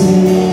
see.